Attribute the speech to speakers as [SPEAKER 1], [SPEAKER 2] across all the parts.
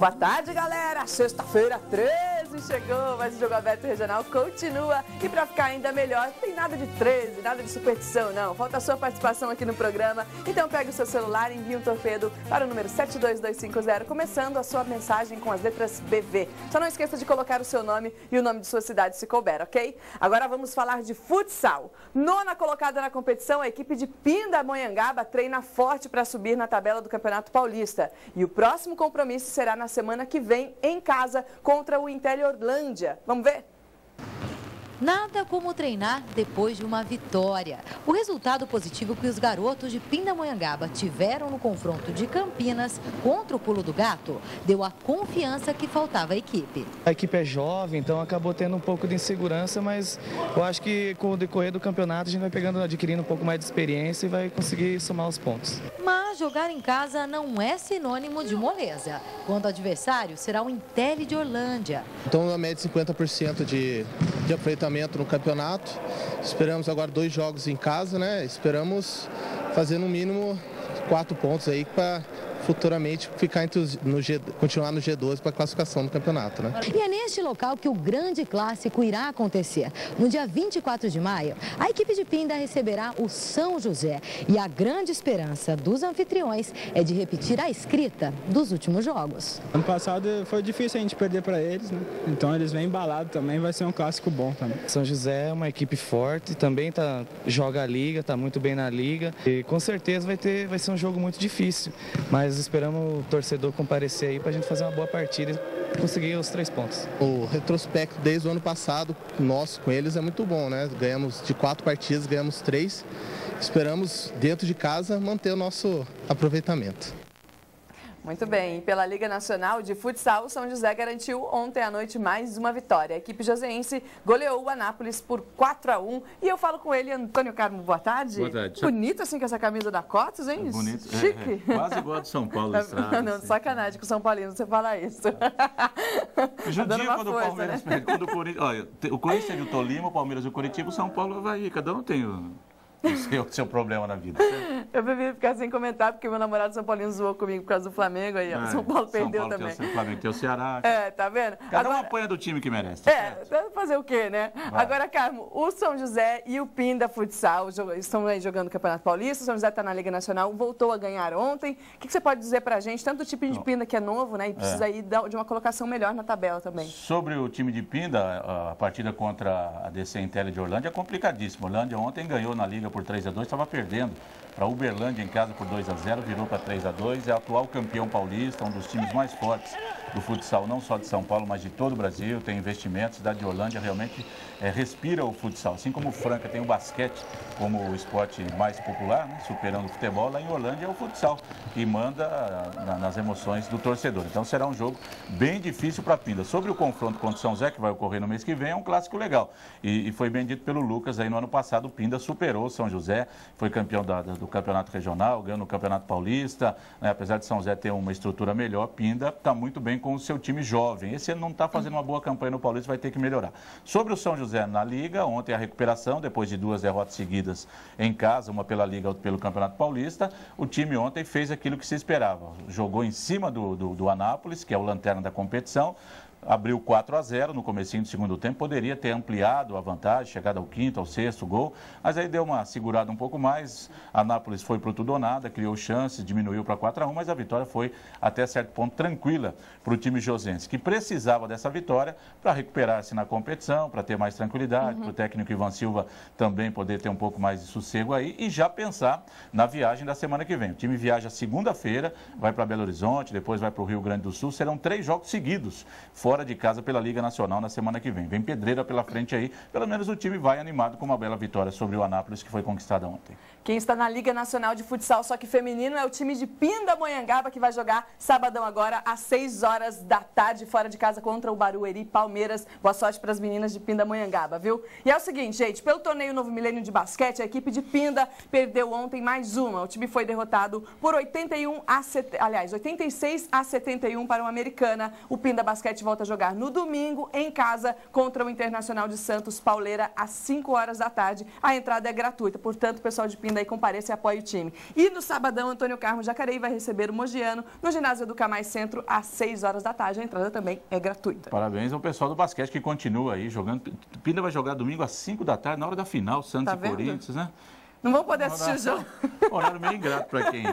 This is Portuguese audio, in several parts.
[SPEAKER 1] Boa tarde, galera! Sexta-feira 13 chegou, mas o Jogo Aberto Regional continua. E para ficar ainda melhor, tem nada de 13, nada de superstição, não. Falta a sua participação aqui no programa. Então pegue o seu celular e envie um torpedo para o número 72250, começando a sua mensagem com as letras BV. Só não esqueça de colocar o seu nome e o nome de sua cidade se couber, ok? Agora vamos falar de futsal. Nona colocada na competição, a equipe de Pindamonhangaba treina forte para subir na tabela do Campeonato Paulista. E o próximo compromisso será na semana que vem em casa contra o Inter Orlândia. Vamos ver?
[SPEAKER 2] Nada como treinar depois de uma vitória. O resultado positivo que os garotos de Pindamonhangaba tiveram no confronto de Campinas contra o Pulo do Gato deu a confiança que faltava à equipe.
[SPEAKER 3] A equipe é jovem, então acabou tendo um pouco de insegurança, mas eu acho que com o decorrer do campeonato a gente vai pegando, adquirindo um pouco mais de experiência e vai conseguir somar os pontos.
[SPEAKER 2] Mas jogar em casa não é sinônimo de moleza. Quando o adversário será o Intel de Orlândia.
[SPEAKER 4] Então, uma média de 50% de, de aproveitamento no campeonato. Esperamos agora dois jogos em casa, né? Esperamos fazer no mínimo quatro pontos aí para futuramente ficar entre os, no G, continuar no G12 para classificação do campeonato. Né?
[SPEAKER 2] E é neste local que o grande clássico irá acontecer. No dia 24 de maio, a equipe de Pinda receberá o São José. E a grande esperança dos anfitriões é de repetir a escrita dos últimos jogos.
[SPEAKER 5] Ano passado foi difícil a gente perder para eles, né? Então eles vêm embalados também, vai ser um clássico bom também.
[SPEAKER 3] São José é uma equipe forte, também tá, joga a liga, está muito bem na liga. E com certeza vai, ter, vai ser um jogo muito difícil. Mas esperamos o torcedor comparecer aí para a gente fazer uma boa partida e conseguir os três pontos.
[SPEAKER 4] O retrospecto desde o ano passado, nosso com eles, é muito bom, né? Ganhamos de quatro partidas, ganhamos três. Esperamos, dentro de casa, manter o nosso aproveitamento.
[SPEAKER 1] Muito bem, e pela Liga Nacional de Futsal, o São José garantiu ontem à noite mais uma vitória. A equipe joseense goleou o Anápolis por 4 a 1 E eu falo com ele, Antônio Carmo, boa tarde.
[SPEAKER 6] Boa tarde.
[SPEAKER 1] Bonito assim com essa camisa da Cotas, hein?
[SPEAKER 6] É bonito.
[SPEAKER 1] Chique.
[SPEAKER 6] É, é, quase igual a de São Paulo.
[SPEAKER 1] Estrada, não, assim. sacanagem com o São Paulino você falar isso.
[SPEAKER 6] Judia tá quando força, o Palmeiras né? perde. Quando o Corinthians. Olha, o Corinthians teve o Tolima, o Palmeiras e o Curitiba, o São Paulo vai ir. Cada um tem o o seu, seu problema na vida.
[SPEAKER 1] Eu prefiro ficar sem comentar, porque meu namorado São Paulino zoou comigo por causa do Flamengo. Aí, é, São Paulo perdeu
[SPEAKER 6] Paulo
[SPEAKER 1] também.
[SPEAKER 6] Tem o Flamengo tem o Ceará.
[SPEAKER 1] É, tá vendo?
[SPEAKER 6] Cada Agora, um apanha do time que merece.
[SPEAKER 1] Tá é, certo? fazer o quê, né? Vai. Agora, Carmo, o São José e o Pinda Futsal estão aí jogando o Campeonato Paulista. O São José está na Liga Nacional, voltou a ganhar ontem. O que você pode dizer pra gente? Tanto o time de Pinda, que é novo, né? E precisa é. de uma colocação melhor na tabela também.
[SPEAKER 6] Sobre o time de Pinda, a partida contra a DC Intel de Orlândia é complicadíssima. Orlândia ontem ganhou na Liga por 3 a 2 estava perdendo para Uberlândia em casa por 2 a 0 virou para 3 a 2 é atual campeão paulista, um dos times mais fortes do futsal, não só de São Paulo, mas de todo o Brasil, tem investimentos, cidade de Orlândia realmente é, respira o futsal, assim como Franca tem o basquete como o esporte mais popular, né, superando o futebol, lá em Orlândia é o futsal, que manda na, nas emoções do torcedor. Então será um jogo bem difícil para Pinda. Sobre o confronto contra o São Zé, que vai ocorrer no mês que vem, é um clássico legal. E, e foi bem dito pelo Lucas aí no ano passado, o Pinda superou o São José, foi campeão da, do campeonato regional, ganhou no campeonato paulista, né? apesar de São José ter uma estrutura melhor, Pinda está muito bem com o seu time jovem. Esse ano não está fazendo uma boa campanha no Paulista, vai ter que melhorar. Sobre o São José na Liga, ontem a recuperação, depois de duas derrotas seguidas em casa, uma pela Liga, outra pelo Campeonato Paulista, o time ontem fez aquilo que se esperava. Jogou em cima do, do, do Anápolis, que é o lanterna da competição, abriu 4 a 0 no comecinho do segundo tempo, poderia ter ampliado a vantagem, chegado ao quinto, ao sexto gol, mas aí deu uma segurada um pouco mais, a Nápoles foi para tudo ou nada, criou chances, diminuiu para 4 a 1 mas a vitória foi até certo ponto tranquila para o time josense, que precisava dessa vitória para recuperar-se na competição, para ter mais tranquilidade, uhum. para o técnico Ivan Silva também poder ter um pouco mais de sossego aí e já pensar na viagem da semana que vem. O time viaja segunda-feira, vai para Belo Horizonte, depois vai para o Rio Grande do Sul, serão três jogos seguidos, fora de casa pela Liga Nacional na semana que vem. Vem pedreira pela frente aí, pelo menos o time vai animado com uma bela vitória sobre o Anápolis que foi conquistada ontem.
[SPEAKER 1] Quem está na Liga Nacional de Futsal, só que feminino, é o time de Pindamonhangaba, que vai jogar sabadão agora, às 6 horas da tarde, fora de casa, contra o Barueri Palmeiras. Boa sorte para as meninas de Pindamonhangaba, viu? E é o seguinte, gente, pelo torneio Novo Milênio de Basquete, a equipe de Pinda perdeu ontem mais uma. O time foi derrotado por 81 a... Aliás, 86 a 71 para uma americana. O Pinda Basquete volta volta a jogar no domingo, em casa, contra o Internacional de Santos Pauleira, às 5 horas da tarde. A entrada é gratuita, portanto, o pessoal de Pinda aí compareça e apoie o time. E no sabadão, Antônio Carmo Jacareí vai receber o Mogiano no ginásio do Camais Centro, às 6 horas da tarde. A entrada também é gratuita.
[SPEAKER 6] Parabéns ao pessoal do basquete que continua aí jogando. Pinda vai jogar domingo às 5 da tarde, na hora da final, Santos
[SPEAKER 1] Tá
[SPEAKER 6] e Corinthians, né?
[SPEAKER 1] Não vão poder assistir o jogo.
[SPEAKER 6] Horário meio ingrato para quem,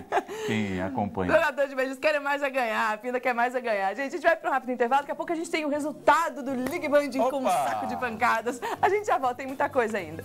[SPEAKER 6] quem acompanha.
[SPEAKER 1] Jogador de beijos querem mais a ganhar, a Pinda quer mais a ganhar. Gente, a gente vai para um rápido intervalo, daqui a pouco a gente tem o resultado do Ligue Band com um
[SPEAKER 6] Opa!
[SPEAKER 1] saco de pancadas. A gente já volta, tem muita coisa ainda.